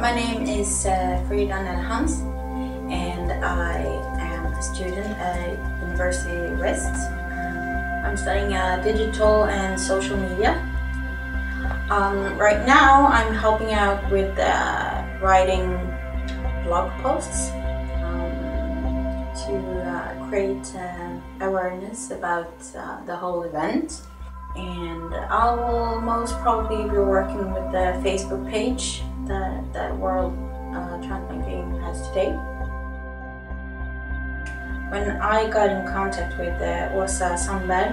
My name is uh, Frida Nelhans and I am a student at University West. I'm studying uh, digital and social media. Um, right now I'm helping out with uh, writing blog posts um, to uh, create uh, awareness about uh, the whole event and I will most probably be working with the Facebook page that, that World uh, Transplant has today. When I got in contact with the Åsa Sandberg,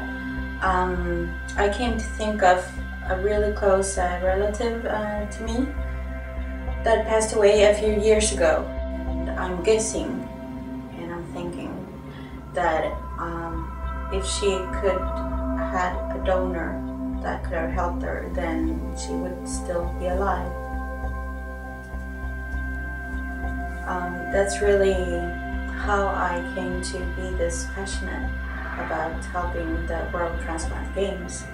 um, I came to think of a really close uh, relative uh, to me that passed away a few years ago. And I'm guessing and I'm thinking that um, if she could had a donor that could have helped her, then she would still be alive. That's really how I came to be this passionate about helping the World Transplant Games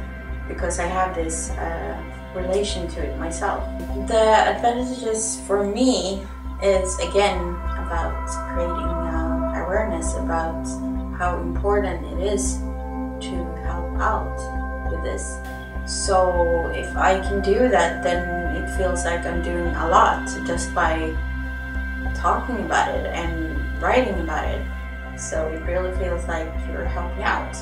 because I have this uh, relation to it myself. The advantages for me is again about creating uh, awareness about how important it is to help out with this. So if I can do that, then it feels like I'm doing a lot just by talking about it and writing about it. So it really feels like you're helping out.